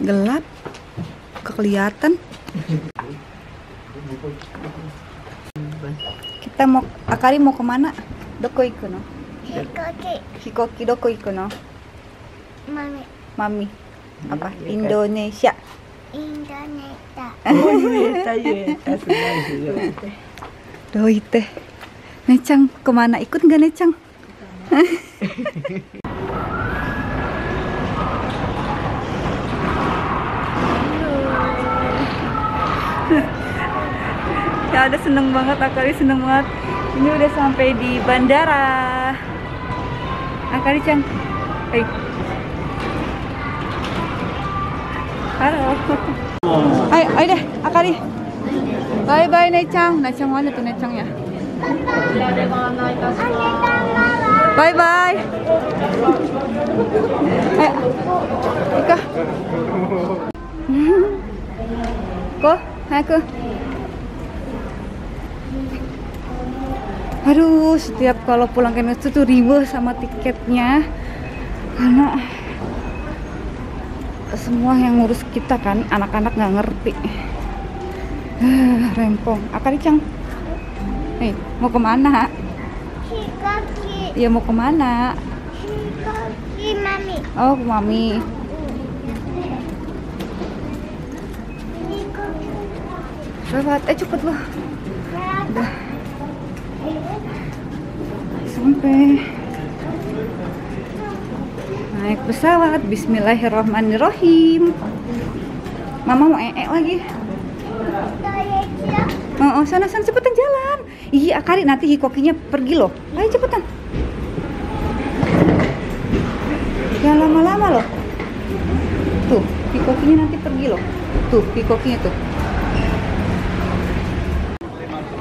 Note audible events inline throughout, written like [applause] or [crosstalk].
Gelap. Kelihatan. Kita mau Akari mau ke mana? Doko ikuno? Hikoki Hikoki doko ikuno? mami Mami. Apa? Indonesia. Indonesia. [laughs] Oh iya, tayo eh. Asal sih. Doi teh. Necang ke mana? Ikut nggak Necang? [laughs] ya udah seneng banget Akari seneng banget. Ini udah sampai di bandara. Akari Cang Hei halo. [laughs] Ayo ayo deh Akari. Bye bye Necang Necang mana tuh Necang ya? Bye bye ayo Ika [laughs] Ko, aku Aduh, setiap kalau pulang ke Indonesia tuh ribet sama tiketnya karena semua yang ngurus kita kan anak-anak nggak ngerti. Ah, Rempong. Akari Cang. Hei, mau ke mana? Hikoki Ya mau ke mana? Hikoki mami Oh, ke mami. Lewat, eh cepet loh. Berapa? Sampai naik pesawat. Bismillahirrahmanirrahim. Mama mau ee lagi. Oh, oh, sana sana cepetan jalan. Iya, Akari nanti hikokinya pergi loh. Ayo cepetan. Jangan lama-lama loh. Tuh, hikokinya nanti pergi loh. Tuh, hikokinya tuh.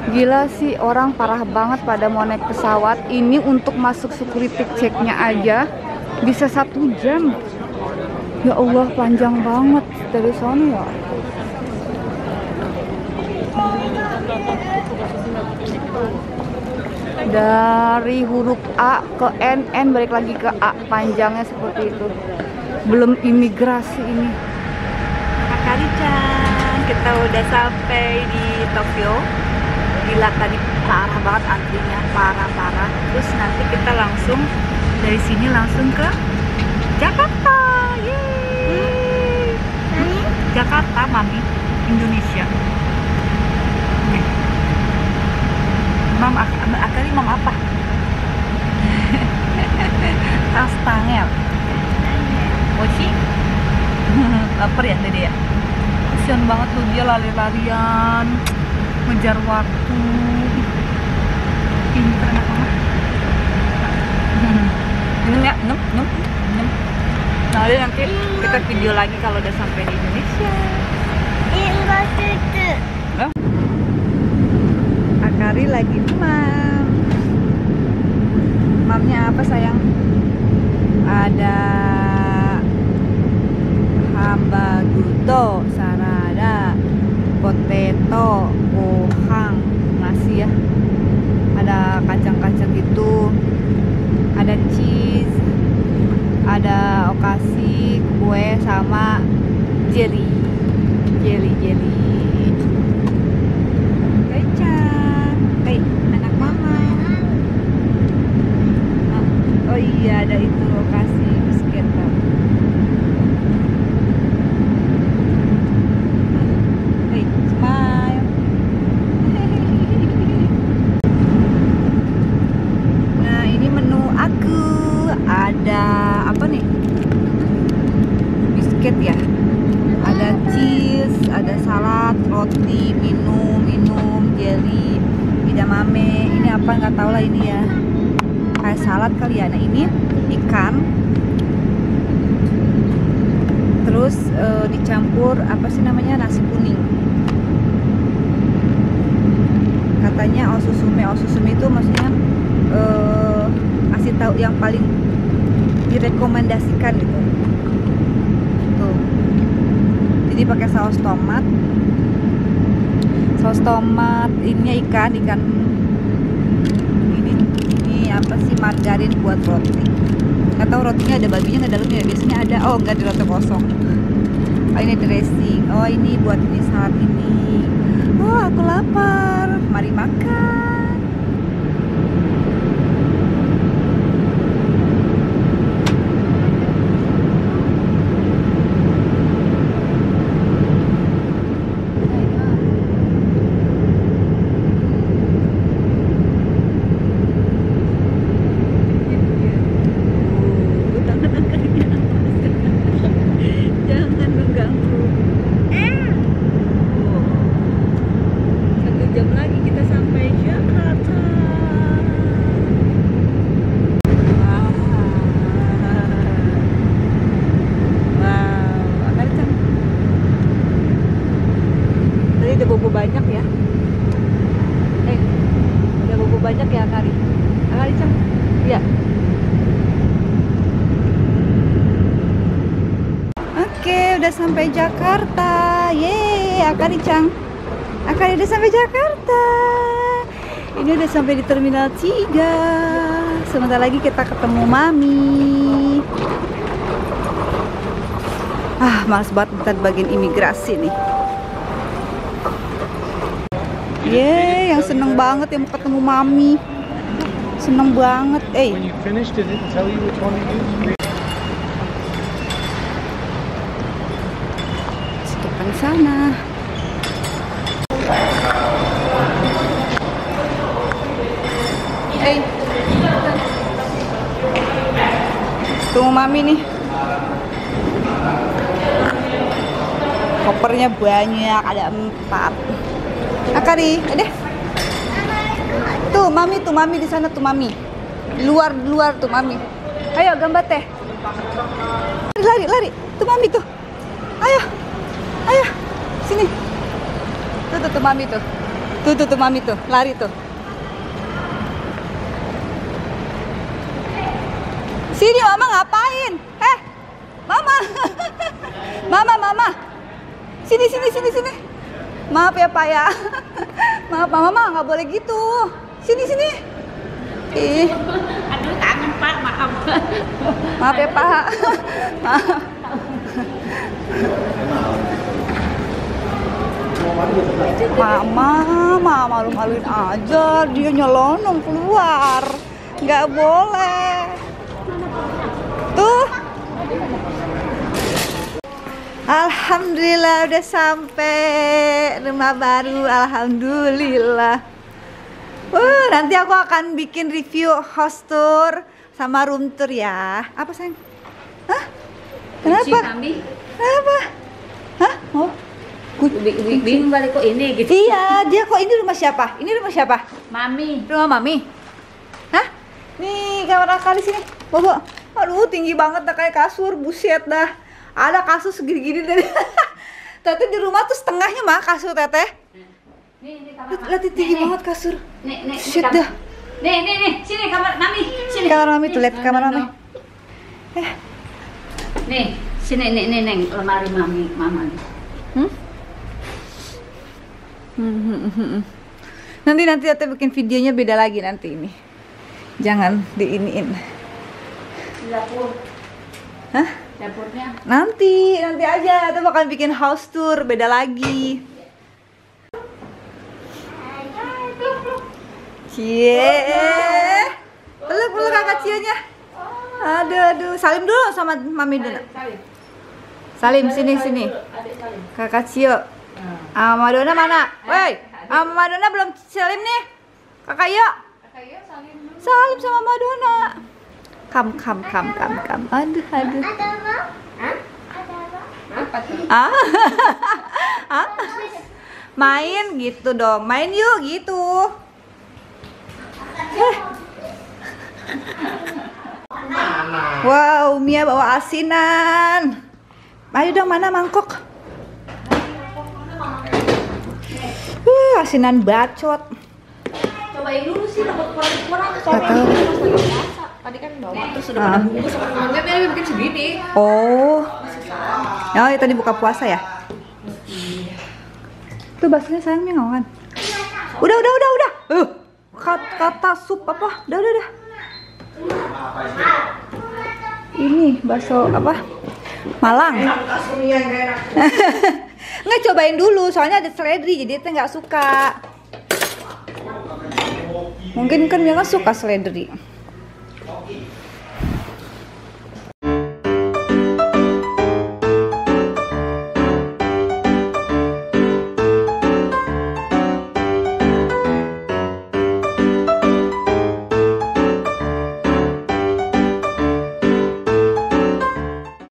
Gila sih orang parah banget pada mau naik pesawat. Ini untuk masuk security checknya aja bisa satu jam. Ya Allah panjang banget dari sana ya. dari huruf A ke N, N balik lagi ke A, panjangnya seperti itu. Belum imigrasi ini. Akari-chan, kita udah sampai di Tokyo. Gila tadi parah banget antrinya, parah-parah. Terus nanti kita langsung dari sini langsung ke Jakarta. Yeay. Mami, Jakarta, Mami, Indonesia. Nih. Mam, ak Akari mam apa? Tas tangel. Mochi? Lapar ya tadi ya? Kasian banget tuh dia lari-larian, ngejar waktu. Pinter mama. Minum ya, minum, minum. Nah, udah nanti kita video lagi kalau udah sampai di Indonesia. Indonesia. Akari lagi demam. Mamnya apa sayang? Ada hambaguto, sarada, potato, gohang, nasi ya. Ada kacang-kacang gitu. Ada cheese, ada okasi, kue sama jelly. Jelly jelly. Kecap. Hei, anak mama. Oh, oh iya, ada itu lokasi. Kak. Hei, smile. [laughs] Nah, ini menu aku. Ada apa nih? Biskuit ya. Ada cheese, ada salad, roti, minum, minum, jelly, edamame. Ini apa nggak tahu lah ini ya. Kayak salad kali ya. Nah ini ikan. Terus eh, dicampur apa sih namanya nasi kuning. Katanya osusume, osusume itu maksudnya eh kasih tahu yang paling direkomendasikan gitu. Tuh jadi pakai saus tomat saus tomat ini ikan ikan ini ini apa sih margarin buat roti. Nggak tahu rotinya ada babinya nggak dalamnya biasanya ada. Oh nggak di roti kosong. Oh ini dressing. Oh ini buat ini saat ini. Oh aku lapar. Mari makan jangan mengganggu satu jam lagi kita sampai Jakarta. Wow. Wow akan can tadi ada bobo banyak ya? Eh ada bobo banyak ya Akari Akari can iya. Oke, udah sampai Jakarta. Yeay, Akari Cang. Akari udah sampai Jakarta. Ini udah sampai di Terminal 3. Sebentar lagi kita ketemu Mami. Ah, males banget bentar di bagian imigrasi nih. Yeay, yang seneng banget yang mau ketemu Mami. Seneng banget. Eh, When you Eh. Tunggu mami nih. Kopernya banyak, ada empat. Akari, ada. Tuh, mami tuh, mami di sana tuh, mami. Luar, luar tuh, mami. Ayo, gambar teh. Lari, lari. Tuh, mami tuh. Ayo. Ayo, sini. Tuh, tuh, tuh mami tuh. Tuh, tuh, tuh mami tuh. Lari tuh. Sini mama ngapain? Eh, mama. [laughs] mama, mama. Sini, sini, sini, sini. Maaf ya pak ya. [laughs] Maaf, mama nggak boleh gitu. Sini, sini. Ih, Aduh kangen Pak, maaf. maaf ya pak. maaf. [laughs] Mama, mama malu-maluin aja, dia nyelonong keluar. Nggak boleh. Tuh. Alhamdulillah udah sampai rumah baru. Alhamdulillah. Wah, nanti aku akan bikin review house tour sama room tour ya. Apa sayang? Hah? Kenapa? Kenapa? Hah? Oh. Bingung balik kok ini gitu. Iya, dia kok ini rumah siapa? Ini rumah siapa? Mami. Rumah mami. Hah? Nih kamar kali sini. Bobo. Aduh, tinggi banget kayak kasur. Buset dah. Ada kasur segini-gini dari [laughs] Tete di rumah tuh setengahnya mah kasur teteh. Nih, nih kamar. Lihat tinggi banget kasur. Nih, nih, Shit dah. Nih, nih, nih, sini kamar Mami. Sini. Kamar mami tuh, lihat kamar mami. no. Nih, sini nih nih nih lemari Mami, Mama. Hmm? Hmm, hmm, hmm. Nanti nanti Tete bikin videonya beda lagi nanti ini. Jangan diiniin. Dapur. Hah? Dapurnya. Nanti, nanti aja. Kita bakal bikin house tour beda lagi. Cie. Peluk peluk kakak Cionya. Aduh aduh. Salim dulu sama Mami dulu. Salim sini sini. Kakak Cio. Ah, Madonna mana? Woi, ah, Madonna belum salim nih. Kakak Yo. Salim sama Madonna. Kam kam kam kam kam. Aduh aduh. Ada apa? Ada apa? Ah. [laughs] ah. Main gitu dong. Main yuk gitu. Wow, Mia bawa asinan. Ayo dong, mana mangkok? Uh, asinan bacot. Cobain dulu sih kurang-kurang. Tahu. Tadi kan bawa terus udah pada bungkus sama temannya dia bikin segini. Oh. Oh, ya tadi buka puasa ya? Tuh baksonya sayang Mia nggak makan. Udah, udah, udah, udah. Uh, kata, kata sup apa? Udah, udah, udah. ini bakso apa? Malang. [laughs] Nggak cobain dulu, soalnya ada seledri jadi teh nggak suka. Mungkin kan dia nggak suka seledri.